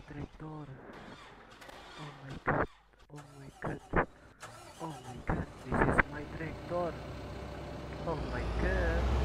my traitor. Oh my god. Oh my god. Oh my god. This is my traitor. Oh my god.